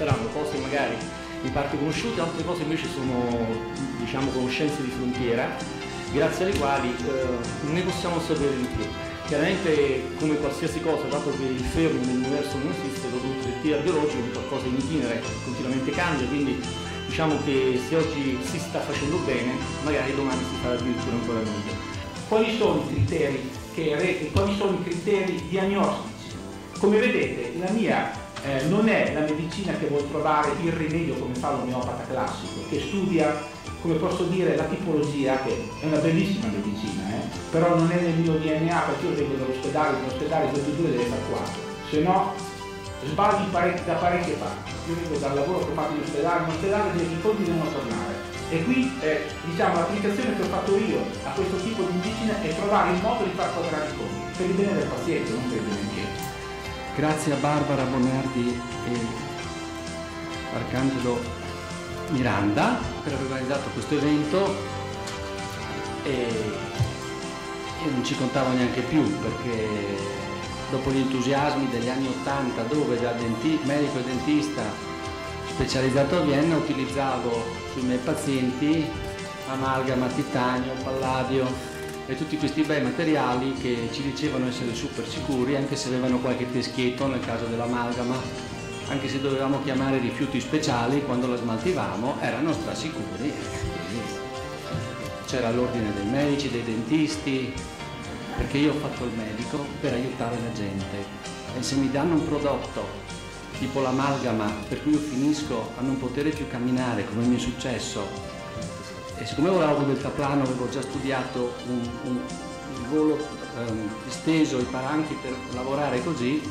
saranno cose magari in parte conosciute, altre cose invece sono diciamo, conoscenze di frontiera, grazie alle quali eh, ne possiamo sapere di più. Chiaramente come qualsiasi cosa, dato che il fermo nell'universo non esiste, l'odontoiatria biologica è qualcosa in itinere, continuamente cambia, quindi diciamo che se oggi si sta facendo bene, magari domani si farà addirittura ancora meglio. Quali sono i criteri, che, quali sono i criteri diagnostici? Come vedete la mia eh, non è la medicina che vuol trovare il rimedio come fa l'omeopata classico, che studia, come posso dire, la tipologia, che è una bellissima medicina, eh? però non è nel mio DNA perché io vengo dall'ospedale, dall'ospedale 22 deve fare 4, se no sbagli parecchi, da parecchie parti. Io vengo dal lavoro che ho fatto in ospedale, in ospedale i conti devono tornare. E qui eh, diciamo, l'applicazione che ho fatto io a questo tipo di medicina è trovare il modo di far quadrare i conti, per il bene del paziente, non per il bene mio. Grazie a Barbara Bonardi e Arcangelo Miranda per aver organizzato questo evento e io non ci contavo neanche più perché dopo gli entusiasmi degli anni Ottanta dove da medico e dentista specializzato a Vienna utilizzavo sui miei pazienti amalgama, titanio, palladio e tutti questi bei materiali che ci dicevano essere super sicuri anche se avevano qualche teschietto nel caso dell'amalgama. Anche se dovevamo chiamare rifiuti speciali quando la smaltivamo erano strasicuri c'era l'ordine dei medici, dei dentisti perché io ho fatto il medico per aiutare la gente. E se mi danno un prodotto tipo l'amalgama per cui io finisco a non poter più camminare come mi è successo e siccome ero del deltaplano avevo già studiato un, un, il volo ehm, esteso, i paranchi per lavorare così,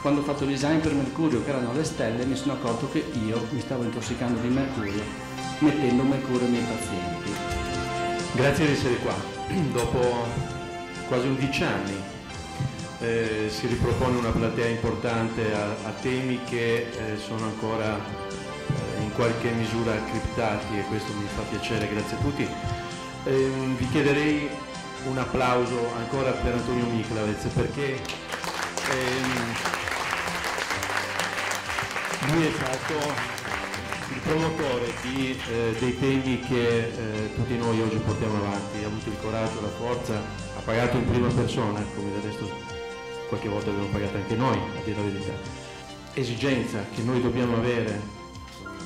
quando ho fatto l'esame per mercurio che erano le stelle mi sono accorto che io mi stavo intossicando di mercurio mettendo mercurio miei pazienti. Grazie di essere qua. Dopo quasi 11 anni eh, si ripropone una platea importante a, a temi che eh, sono ancora qualche misura criptati e questo mi fa piacere, grazie a tutti. Ehm, vi chiederei un applauso ancora per Antonio Miklavez perché ehm, lui è stato il promotore di, eh, dei temi che eh, tutti noi oggi portiamo avanti, ha avuto il coraggio, la forza, ha pagato in prima persona, come del resto qualche volta abbiamo pagato anche noi, a dire la verità. Esigenza che noi dobbiamo avere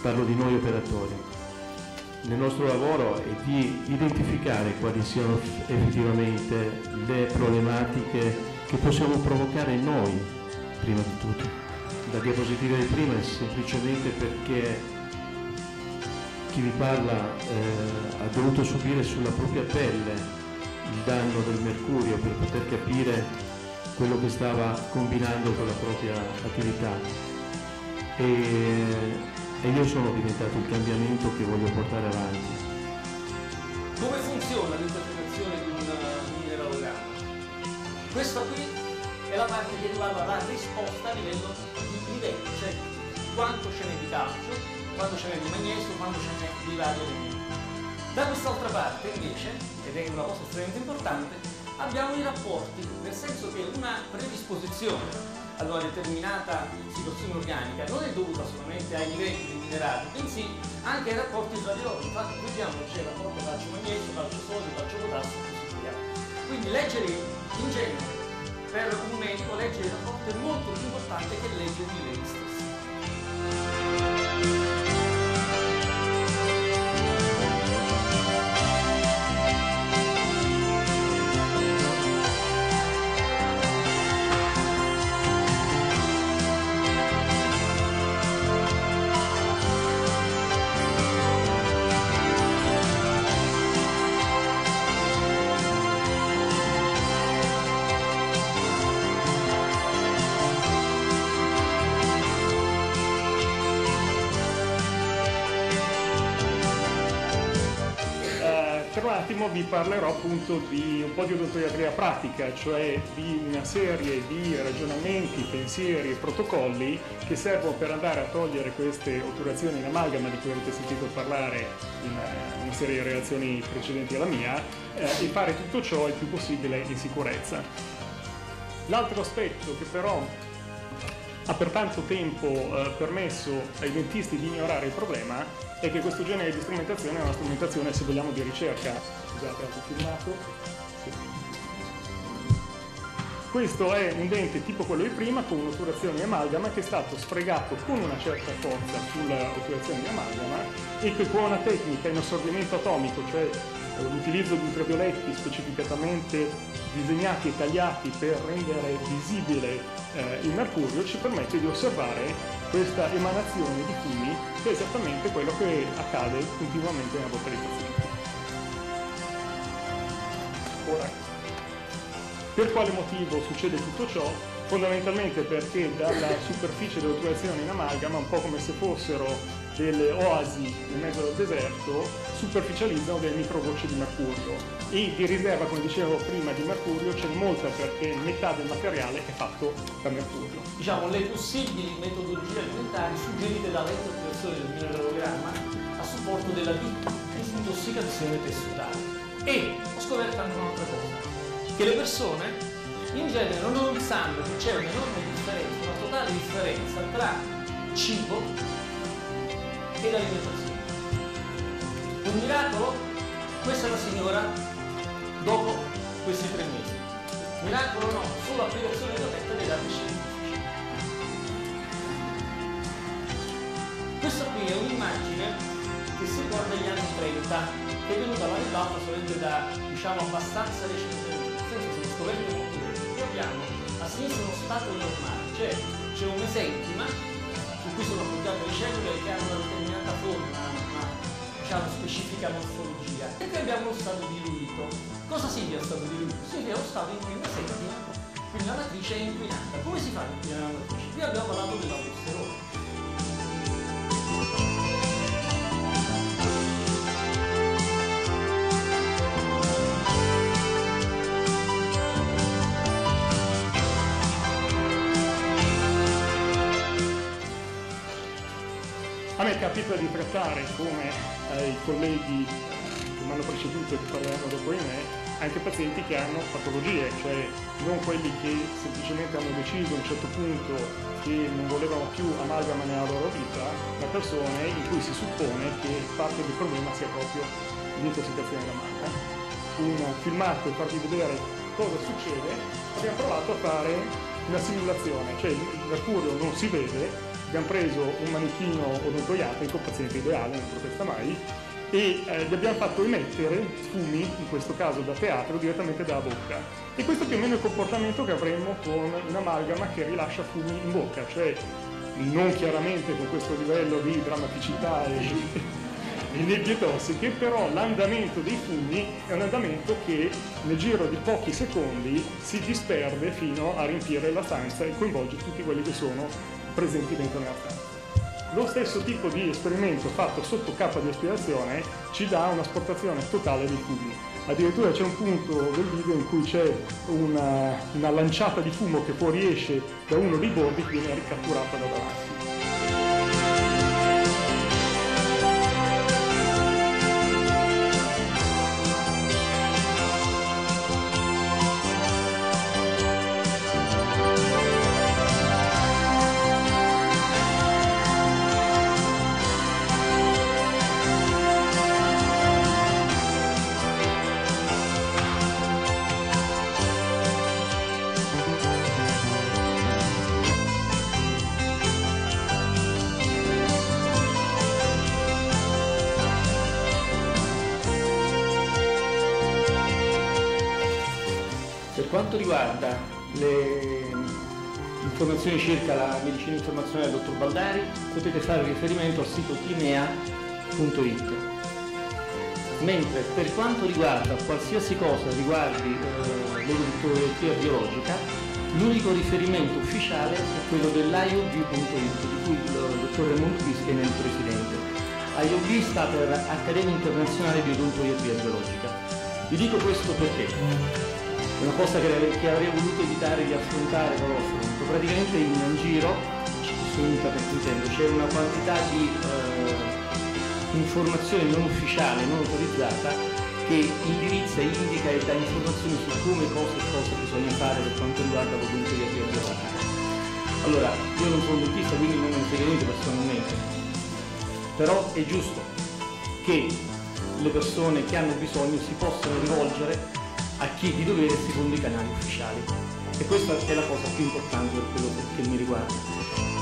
parlo di noi operatori. Nel nostro lavoro è di identificare quali siano effettivamente le problematiche che possiamo provocare noi, prima di tutto. La diapositiva di prima è semplicemente perché chi vi parla eh, ha dovuto subire sulla propria pelle il danno del mercurio per poter capire quello che stava combinando con la propria attività. E e io sono diventato il cambiamento che voglio portare avanti. Come funziona l'interpretazione di un mineralogramma? Questa qui è la parte che riguarda la risposta a livello di livelli, cioè quanto ce n'è di calcio, quanto ce n'è di magnesio, quanto ce n'è di vari elementi. Da quest'altra parte invece, ed è una cosa estremamente importante, abbiamo i rapporti, nel senso che una predisposizione ad una determinata situazione organica non è dovuta solamente ai livelli dei minerali, bensì anche ai rapporti tra di loro. Infatti vediamo che c'è il rapporto calcio magnesio, calcio sodio, calcio potassio e così via. Quindi leggere in genere per un medico leggere il rapporto è molto più importante che leggere i livelli stessi. Attimo vi parlerò appunto di un po' di odontoiatria pratica, cioè di una serie di ragionamenti, pensieri e protocolli che servono per andare a togliere queste otturazioni in amalgama di cui avete sentito parlare in eh, una serie di relazioni precedenti alla mia eh, e fare tutto ciò il più possibile in sicurezza. L'altro aspetto che però ha per tanto tempo eh, permesso ai dentisti di ignorare il problema è che questo genere di strumentazione è una strumentazione, se vogliamo, di ricerca. Scusate, ho filmato. Questo è un dente tipo quello di prima con un'otturazione di amalgama che è stato sfregato con una certa forza sull'otturazione di amalgama e che con una tecnica in assorbimento atomico, cioè l'utilizzo di ultravioletti specificatamente disegnati e tagliati per rendere visibile eh, il mercurio, ci permette di osservare questa emanazione di fumi che è esattamente quello che accade continuamente nella bocca dei pazienti. Ora, per quale motivo succede tutto ciò? Fondamentalmente perché dalla superficie delle ottuazioni in amalgama, un po' come se fossero delle oasi nel mezzo del deserto, superficializzano delle microgocce di mercurio e di riserva, come dicevo prima, di mercurio ce n'è molta perché metà del materiale è fatto da mercurio. Diciamo le possibili metodologie alimentari suggerite dall'interpretazione del mineralogramma a supporto della disintossicazione tessutale. E ho scoperto anche un'altra cosa, che le persone in genere non sanno che c'è un'enorme differenza, una totale differenza tra cibo ed alimentazione. Un miracolo? Questa è la signora dopo questi tre mesi. Miracolo no, solo applicazione corretta dei dati scientifici. Questa qui è un'immagine che si ricorda gli anni 30, che è venuta alla ribalta solamente da, diciamo, abbastanza recentemente abbiamo a sinistra uno stato normale, cioè c'è un mesenchima su cui sono appoggiate le cellule che hanno una determinata forma, una diciamo, specifica morfologia. E qui abbiamo lo stato diluito. Cosa significa stato diluito? Significa lo stato in cui il mesenchima, quindi la matrice è inquinata. Come si fa a inquinare la matrice? Qui abbiamo parlato della posterone. Capita di trattare, come eh, i colleghi che mi hanno preceduto e che parleranno dopo di me, anche pazienti che hanno patologie, cioè non quelli che semplicemente hanno deciso a un certo punto che non volevano più amalgama nella loro vita, ma persone in cui si suppone che parte del problema sia proprio l'intossicazione d'amalgama. Un filmato per farvi vedere cosa succede, abbiamo provato a fare una simulazione, cioè il mercurio non si vede, abbiamo preso un manichino odontoiatrico, paziente ideale, non protesta mai, e eh, gli abbiamo fatto emettere fumi, in questo caso da teatro, direttamente dalla bocca. E questo è più o meno il comportamento che avremmo con un'amalgama che rilascia fumi in bocca, cioè non chiaramente con questo livello di drammaticità e, e nebbie tossiche, però l'andamento dei fumi è un andamento che nel giro di pochi secondi si disperde fino a riempire la stanza e coinvolge tutti quelli che sono presenti dentro nella stanza. Lo stesso tipo di esperimento fatto sotto cappa di aspirazione ci dà un'asportazione totale dei fumi. Addirittura c'è un punto del video in cui c'è una, una lanciata di fumo che fuoriesce da uno dei bordi che viene ricatturata da davanti. Quanto riguarda le informazioni circa la medicina informazionale del dottor Baldari, potete fare riferimento al sito timea.it. Mentre per quanto riguarda qualsiasi cosa riguardi eh, l'odontologia biologica, l'unico riferimento ufficiale è quello dell'IOB.it, di cui il dottor Raimondo Fischi è il presidente. IOB sta per Accademia Internazionale di Odontologia Biologica. Vi dico questo perché una cosa che, che, avrei voluto evitare di affrontare con l'affronto. Praticamente in, in giro, su internet intendo, c'è una quantità di eh, informazione non ufficiale, non autorizzata, che indirizza, indica e dà informazioni su come, cosa e cosa bisogna fare per quanto riguarda l'odontoiatria biologica. Allora, io non sono dentista, quindi non frega niente personalmente, però è giusto che le persone che hanno bisogno si possano rivolgere a chi di dovere secondo i canali ufficiali. E questa è la cosa più importante per quello che mi riguarda.